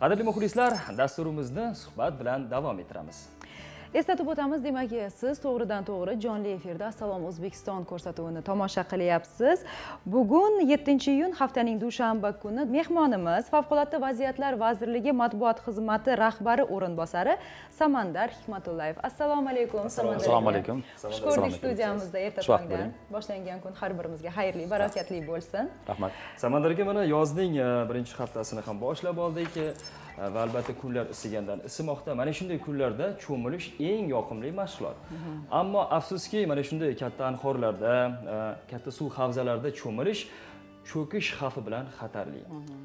qadrli muxlislar dasturimizni suhbat bilan davom ettiramiz. Eslatib o'tamiz demak siz to'g'ridan to'g'ri jonli efirda assalom o'zbekiston ko'rsatuvini tomosha qilyapsiz. Bugun yettinchi iyun haftaning dushanba kuni mehmonimiz favqulodda vaziyatlar vazirligi matbuot xizmati rahbari o'rinbosari samandar hikmatullayev. Assalomu alaykum Assalomu assalomu alaykum. Xush ko'rdik studiyamizda erta tongdan boshlangan kun har birimizga xayrli barakatli bo'lsin. Rahmat. Samandar aka mana yozning e, birinchi haftasini ham boshlab oldik. E, va albatta kunlar isigandan isimoqda mana shunday kunlarda cho'milish eng yoqimli mashg'ulot. Ammo afsuski mana shunday katta anhorlarda e, katta suv havzalarida cho'milish cho'kish xavfi bilan xatarli.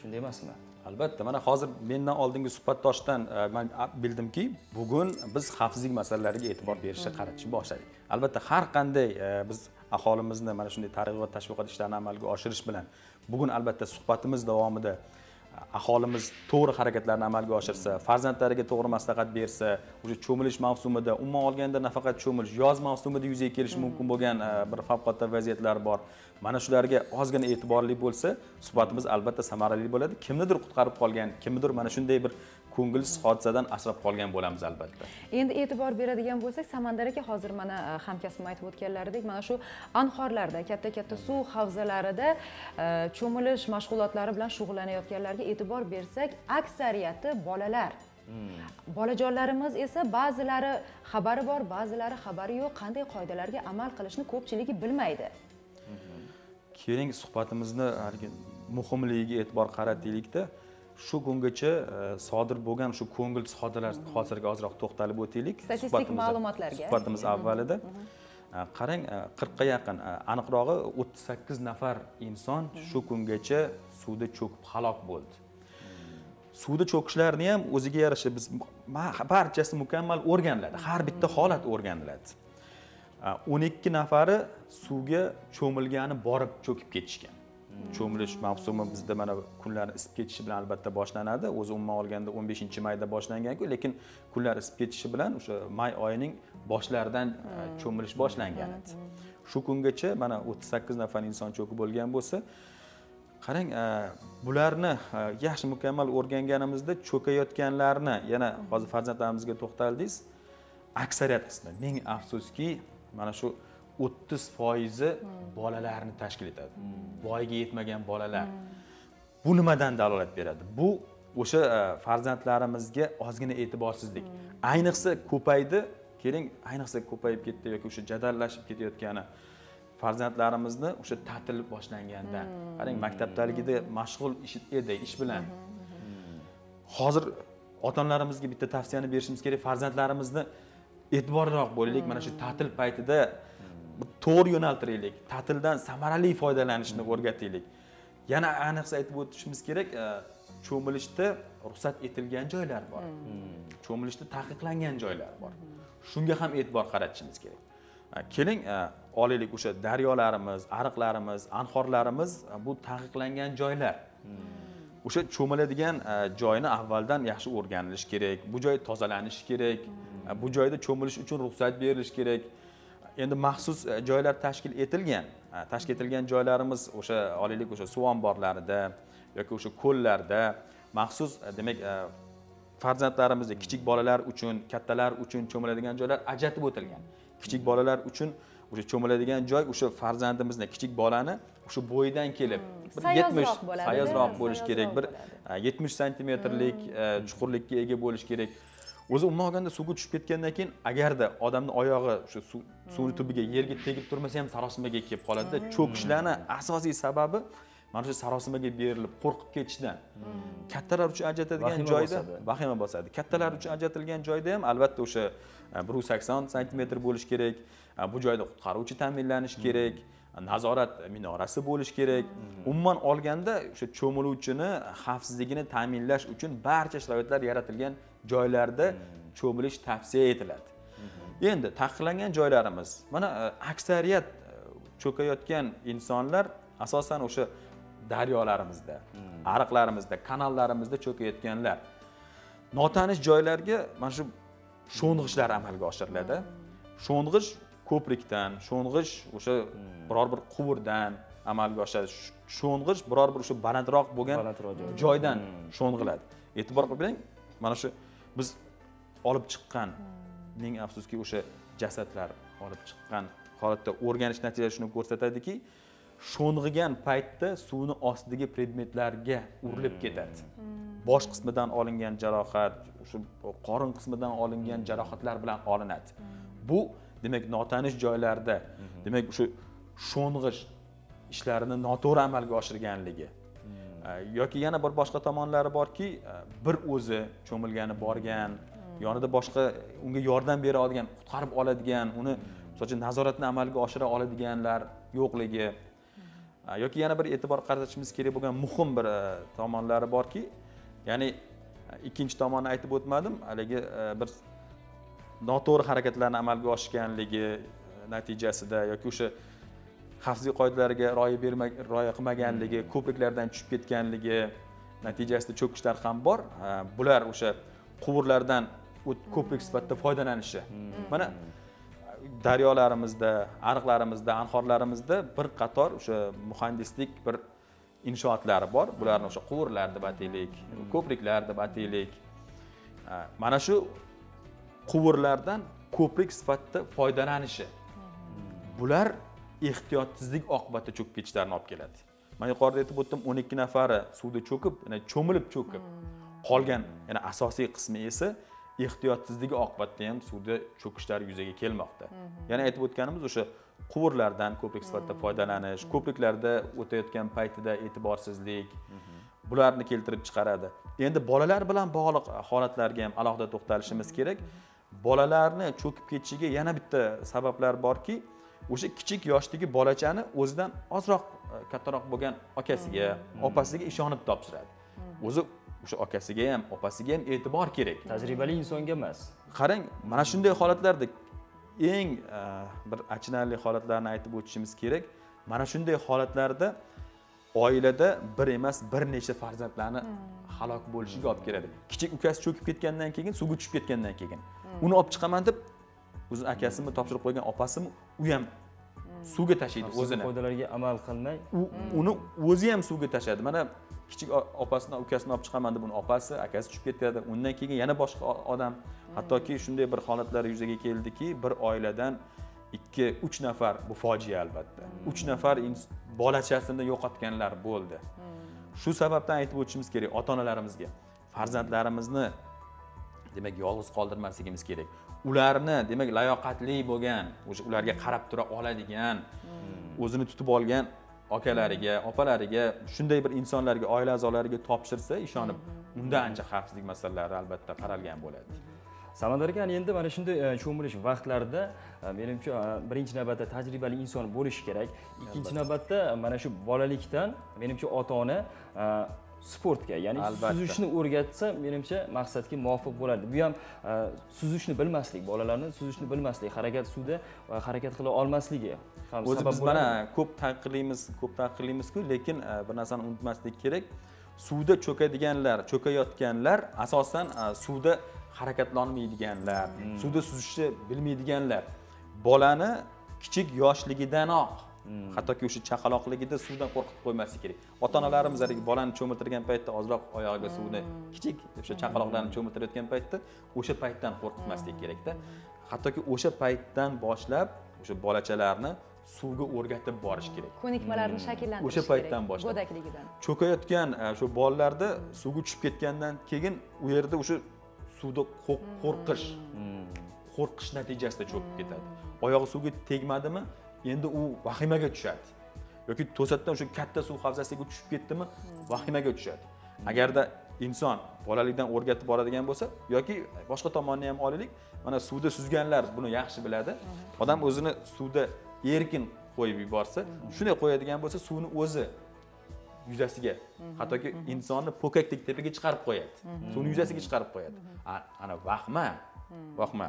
Shunday emasmi? Albatta mana hozir mendan oldingi suhbatdoshdan e, man bildimki bugun biz xavfsizlik masalalariga e'tibor berishni qaratishni boshladik. Albatta har qanday e, biz aholimizni mana shunday targ'ibot tashviqot ishlarini amalga oshirish bilan bugun albatta suhbatimiz davomida aholimiz to'g'ri harakatlarni amalga oshirsa farzandlariga to'g'ri maslahat bersa o'sha cho'milish mavsumida umuman olganda nafaqat cho'milish yoz mavsumida yuzaga kelishi mumkin bo'lgan e, bir favqulodda vaziyatlar bor. Mana shularga ozgina e'tiborli bo'lsa suhbatimiz albatta samarali bo'ladi. Kimnidir qutqarib qolgan kimnidir mana shunday bir ko'ngilsiz hodisadan asrab qolgan bo'lamiz albatta. Endi e'tibor beradigan bo'lsak samandar aka hozir mana e, hamkasbim aytib o'tganlaridek mana shu anhorlarda katta katta suv havzalarida e, cho'milish mashg'ulotlari bilan shug'ullanayotganlarga e'tibor bersak aksariyati bolalar. Bolajonlarimiz esa ba'zilari xabari bor ba'zilari xabari yo'q qanday qoidalarga amal qilishni ko'pchiligi bilmaydi. Keling suhbatimizni haligi muhimligiga e'tibor qarataylikda shu kungacha e, sodir bo'lgan shu ko'ngilsiz hodisalar hodisalarga ozroq to'xtalib o'taylik Statistik ma'lumotlarga. suhbatimiz avvalida. E, qarang e, qirqqa yaqin aniqrog'i o'ttiz sakkiz nafar inson shu kungacha suvda cho'kib halok bo'ldi. Suvda cho'kishlarni ham o'ziga yarasha biz barchasi mukammal o'rganiladi. Har bitta holat o'rganiladi. O'n ikki nafari suvga cho'milgani borib cho'kib ketishgan cho'milish mavsumi bizda mana kunlar isib ketishi bilan albatta boshlanadi. O'zi umuman olganda o'n beshinchi mayda boshlanganku lekin kunlar isib ketishi bilan o'sha may oyining boshlaridan e, cho'milish boshlangan. Edi shu kungacha mana o'ttiz sakkiz nafar inson cho'kib bo'lgan bo'lsa qarang e, bularni e, yaxshi mukammal o'rganganimizda cho'kayotganlarni yana hozir farzandlarimizga to'xtaldingiz aksariyat qismi ming afsuski mana shu o'ttiz foizi bolalarni tashkil etadi. Voyaga yetmagan bolalar. Bu nimadan dalolat beradi? Bu o'sha e, farzandlarimizga ozgina e'tiborsizlik. Ayniqsa ko'paydi keling ayniqsa ko'payib ketdi yoki o'sha jadallashib ketayotgani farzandlarimizni o'sha ta'til boshlanganda qarang maktabdaligida mashg'ul ish edi ish bilan. Hozir ota onalarimizga bitta tavsiyani berishimiz kerak. Farzandlarimizni e'tiborliroq bo'laylik mana shu ta'til paytida to'g'ri yo'naltiraylik ta'tildan samarali foydalanishni o'rgataylik yana ayniqsa aytib o'tishimiz kerak e, cho'milishda ruxsat etilgan joylar bor. Cho'milishda taqiqlangan joylar bor. Shunga ham e'tibor qaratishimiz kerak. E, keling e, olaylik o'sha daryolarimiz ariqlarimiz anhorlarimiz bu taqiqlangan joylar. O'sha cho'miladigan joyni avvaldan yaxshi o'rganilishi kerak bu joy tozalanishi kerak. Bu joyda cho'milish uchun ruxsat berilishi kerak endi maxsus e, joylar tashkil etilgan tashkil etilgan joylarimiz o'sha olaylik o'sha suv omborlarida yoki o'sha ko'llarda maxsus e, demak e, farzandlarimizga kichik bolalar uchun kattalar uchun cho'miladigan joylar ajratib o'tilgan. Kichik bolalar uchun o'sha cho'miladigan joy o'sha farzandimizni kichik bolani o'sha bo'yidan kelib bir Sayozroq yetmish sayozroq bo'lishi kerak bir yetmish santimetrlik e, chuqurlikka ega bo'lishi kerak o'zi umuman olganda suvga tushib ketgandan keyin agarda odamni oyog'i shu suv- suvni tubiga yerga tegib turmasa ham sarosimaga kelib qoladida. Cho'kishlarni asosiy sababi mana shu sarosimaga berilib qo'rqib ketishdan. Kattalar uchun ajratilgan Vahima joyda vahima bosadi. Kattalar uchun ajratilgan joyda ham albatta o'sha e, bir yuz sakson santimetr bo'lishi kerak. E, bu joyda qutqaruvchi ta'minlanishi kerak nazorat minorasi bo'lishi kerak. Umuman olganda o'sha cho'miluvchini xavfsizligini ta'minlash uchun barcha sharoitlar yaratilgan joylarda cho'milish tavsiya etiladi. Endi taqiqlangan joylarimiz mana e, aksariyat e, cho'kayotgan insonlar asosan o'sha daryolarimizda ariqlarimizda kanallarimizda cho'kayotganlar. Notanish joylarga mana shu sho'ng'ishlar amalga oshiriladi. Sho'ng'ish ko'prikdan sho'ng'ish o'sha biror bir quvurdan amalga oshadi. Sh- sho'ng'ish biror bir o'sha balandroq bo'lgan joydan. joydan sho'ng'iladi. E'tibor qilib qarang mana shu biz olib chiqqan ming afsuski o'sha jasadlar olib chiqqan holatda o'rganish natijalari shuni ko'rsatadiki sho'ng'igan paytda suvni ostidagi predmetlarga urilib ketadi. Bosh qismidan olingan jarohat shu qorin qismidan olingan jarohatlar bilan olinadi. Bu demak notanish joylarda demak o'sha sho'ng'ish ishlarini noto'g'ri amalga oshirganligi yoki yana bir boshqa tomonlari borki bir o'zi cho'milgani borgan yonida boshqa unga yordam bera oladigan qutqarib oladigan uni misol uchun nazoratni amalga oshira oladiganlar yo'qligi. Yoki yana bir e'tibor qaratishimiz kerak bo'lgan muhim bir tomonlari borki ya'ni ikkinchi tomonni aytib o'tmadim haligi bir noto'g'ri harakatlarni amalga oshganligi natijasida yoki o'sha xavfsizlik qoidalariga rioya berma rioya qilmaganligi ko'priklardan tushib ketganligi natijasida cho'kishlar ham bor. Bular o'sha quvurlardan ko'prik sifatida foydalanishi. Mana daryolarimizda ariqlarimizda anhorlarimizda bir qator o'sha muhandislik bir inshootlari bor. Bularni o'sha quvurlar deb ataylik ko'priklar deb ataylik mana shu quvurlardan ko'prik sifatida foydalanishi. Bular ehtiyotsizlik oqibatida cho'kib ketishlarini olib keladi. Man yuqorida aytib o'tdim o'n ikki nafari suvda cho'kib cho'milib cho'kib qolgan yana asosiy qismi esa ehtiyotsizligi oqibatida ham suvda cho'kishlar yuzaga kelmoqda. Yana aytib o'tganimiz o'sha quvurlardan ko'prik sifatida foydalanish ko'priklarda o'tayotgan paytida e'tiborsizlik bularni keltirib chiqaradi. Endi bolalar bilan bog'liq holatlarga ham alohida to'xtalishimiz kerak. Bolalarni cho'kib ketishiga yana bitta sabablar borki o'sha kichik yoshdagi bolachani o'zidan ozroq e, kattaroq bo'lgan akasiga opasiga ishonib topshiradi. O'zi o'sha akasiga ham opasiga ham e'tibor kerak. Tajribali insonga emas. Qarang mana shunday holatlarda eng e, bir achinarli holatlarni aytib o'tishimiz kerak. Mana shunday holatlarda oilada bir emas bir necha farzandlarni halok bo'lishiga olib keladi. Kichik ukasi cho'kib ketgandan keyin suvga tushib ketgandan keyin. Uni olib chiqaman deb o'zini akasimi topshirib qo'ygan opasimi u ham suvga tashlaydi o'zini. qoidalarga amal qilmay. Uni o'zi ham suvga tashladi mana kichik opasini ukasini olib chiqaman deb uni opasi akasi tushib ketadi. Undan keyin yana boshqa odam. Hattoki shunday bir holatlar yuzaga keldiki bir oiladan ikki uch nafar bu fojia albatta. Uch nafar bolachasini yo'qotganlar bo'ldi. Shu sababdan aytib o'tishimiz kerak ota onalarimizga farzandlarimizni demak yolg'iz qoldirmasligimiz kerak ularni demak layoqatli bo'lgan o'sha ularga qarab tura oladigan o'zini tutib olgan akalariga opalariga shunday bir insonlarga oila a'zolariga topshirsa ishonib unda ancha xavfsizlik masalalari albatta qaralgan bo'ladi. Samandar aka endi mana shunday e, cho'milish vaqtlarida e, menimcha e, birinchi navbatda tajribali inson bo'lishi kerak. Ikkinchi navbatda mana shu bolalikdan menimcha ota ona sportga ya'ni suzishni o'rgatsa menimcha maqsadga muvofiq bo'ladi bu ham suzishni bilmaslik bolalarni suzishni bilmaslik harakat suvda harakat qila olmasligi ham o'zi biz mana ko'p tanqidlaymiz ko'p tanqidlaymizku lekin bir narsani unutmaslik kerak suvda cho'kadiganlar cho'kayotganlar asosan suvda harakatlanmaydiganlar hmm. suvda suzishni bilmaydiganlar bolani kichik yoshligidanoq. Hattoki o'sha chaqaloqligida suvdan qo'rqitib qo'ymaslik kerak. Ota onalarimiz haligi bolani cho'miltirgan paytda ozroq oyog'iga suvni hmm. kichik o'sha chaqaloqlarni cho'miltirayotgan paytda o'sha paytdan qo'rqitmaslik kerakda hattoki o'sha paytdan boshlab o'sha bolachalarni suvga o'rgatib borish kerak. Ko'nikmalarni shakllantirish o'sha paytdan boshlab. go'dakligidan. Cho'kayotgan shu bolalarda suvga tushib ketgandan keyin u yerda o'sha suvda qo'rqish. Qo'rqish natijasida cho'kib ketadi. Oyog'i suvga tegmadimi endi u vahimaga tushadi. Yoki to'satdan o'sha katta suv havzasiga tushib ketdimi vahimaga tushadi. Agarda inson bolalikdan o'rgatib boradigan bo'lsa yoki boshqa tomonni ham olaylik mana suvda suzganlar buni yaxshi biladi. Odam o'zini suvda erkin qo'yib yuborsa shunday qo'yadigan bo'lsa suvni o'zi yuzasiga hattoki insonni po'kakdek tepaga chiqarib qo'yadi. Suvni yuzasiga chiqarib qo'yadi. Ana vahma. Vahma.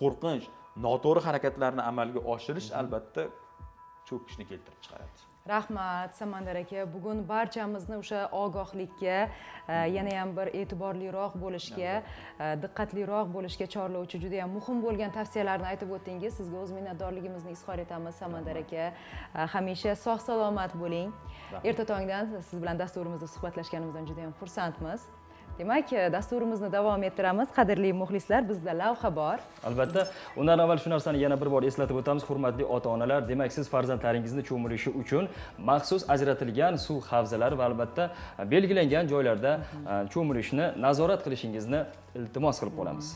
Qo'rqinch noto'g'ri harakatlarni amalga oshirish albatta cho'kishni keltirib chiqaradi. Rahmat samandar aka. Bugun barchamizni o'sha ogohlikka e, yana ham bir e'tiborliroq bo'lishga e, diqqatliroq bo'lishga chorlovchi juda yam muhim bo'lgan tavsiyalarni aytib o'tdingiz. Sizga o'z minnatdorligimizni izhor etamiz samandar aka. E, hamisha sog' salomat bo'ling. Erta tongdan siz bilan dasturimizda suhbatlashganimizdan juda yam xursandmiz demak e, dasturimizni davom ettiramiz. Qadrli muxlislar bizda lavha bor. Albatta undan avval shu narsani yana bir bor eslatib o'tamiz hurmatli ota onalar demak siz farzandlaringizni cho'milishi uchun maxsus ajratilgan suv havzalari va albatta belgilangan joylarda e, cho'milishni nazorat qilishingizni iltimos qilib qolamiz.